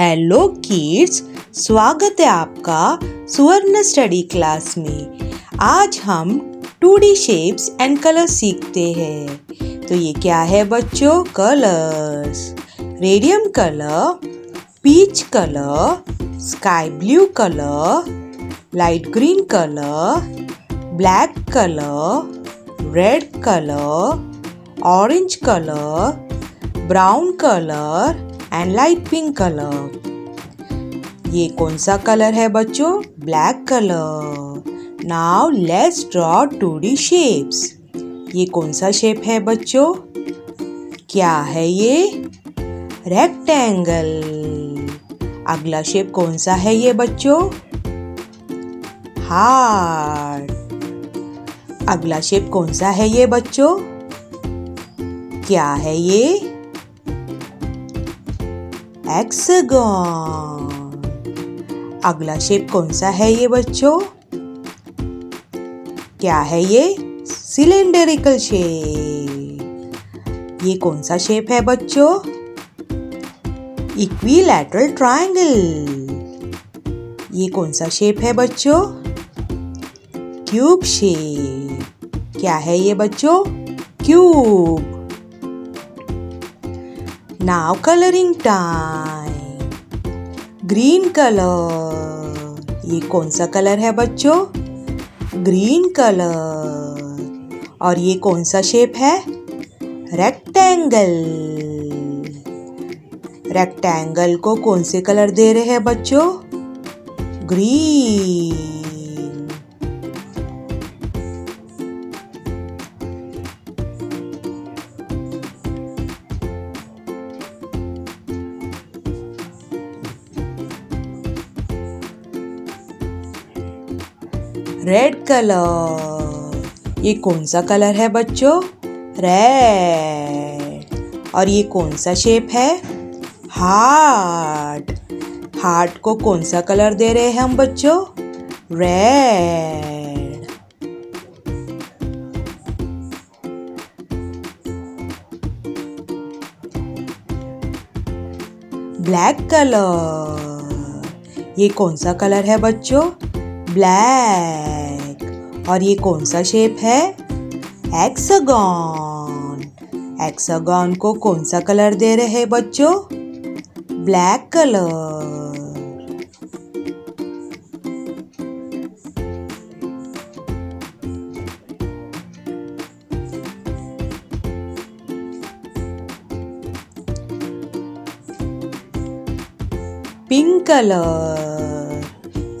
Hello kids स्वागत है आपका सुवर्ण स्टडी क्लास में। आज हम two D shapes and colours सीखते हैं। तो ये क्या है बच्चों? Colours radium colour peach colour sky blue colour light green colour black colour red colour orange colour brown colour and light pink colour ये कौन सा कलर है बच्चों? Black colour now let's draw two D shapes ये कौन सा shape है बच्चों? क्या है ये? रेक्टेंगल अगला शेप कौन सा है ये बच्चों? हार्ट अगला शेप कौन सा है ये बच्चों? क्या है ये? हेक्सागन अगला शेप कौन सा है ये बच्चों? क्या है ये? सिलेंडरिकल शेप ये कौन सा शेप है बच्चों? इक्विलैटरल ट्रायंगल ये कौन सा शेप है बच्चों? क्यूब शेप क्या है ये बच्चों? Cube Now coloring time. Green colour ये कौन सा कलर है बच्चों? ग्रीन कलर और ये कौन सा शेप है? रेक्टेंगल रेक्टेंगल को कौन से कलर दे रहे हैं बच्चों? ग्रीन रेड कलर ये कौन सा कलर है बच्चों? रेड और ये कौन सा शेप है? हार्ट हार्ट को कौन सा कलर दे रहे हैं हम बच्चों? रेड ब्लैक कलर ये कौन सा कलर है बच्चों? ब्लैक। और ये कौन सा शेप है? एक्सागन एक्सागन को कौन सा कलर दे रहे हैं बच्चों? Black colour pink colour.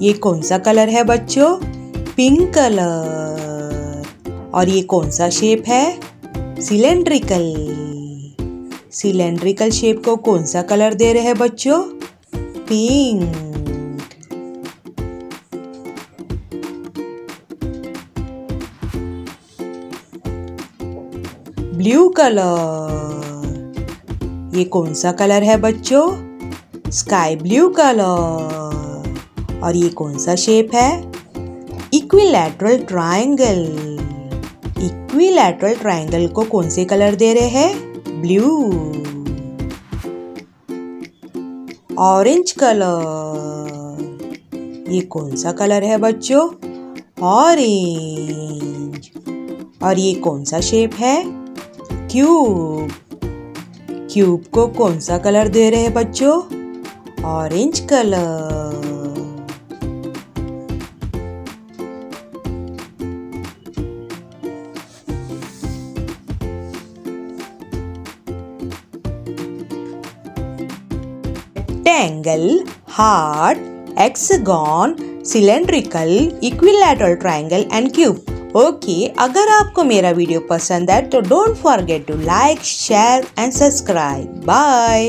ये कौन सा कलर है बच्चों? Pink colour. और ये कौन सा शेप है? सिलेंड्रिकल। सिलेंड्रिकल शेप को कौन सा कलर दे रहे हैं बच्चों? पिंक। Blue colour. ये कौन सा कलर है बच्चों? Sky blue colour. और ये कौन सा शेप है? इक्विलैटरल ट्रायंगल इक्विलैटरल ट्रायंगल को कौन से कलर दे रहे हैं? ब्लू ऑरेंज कलर ये कौन सा कलर है बच्चों? ऑरेंज और ये कौन सा शेप है? क्यूब क्यूब को कौन सा कलर दे रहे हैं बच्चों? Orange colour rectangle, heart, hexagon, cylindrical, equilateral triangle and cube. Okay okay, अगर आपको मेरा वीडियो पसंद है तो don't forget to like share and subscribe bye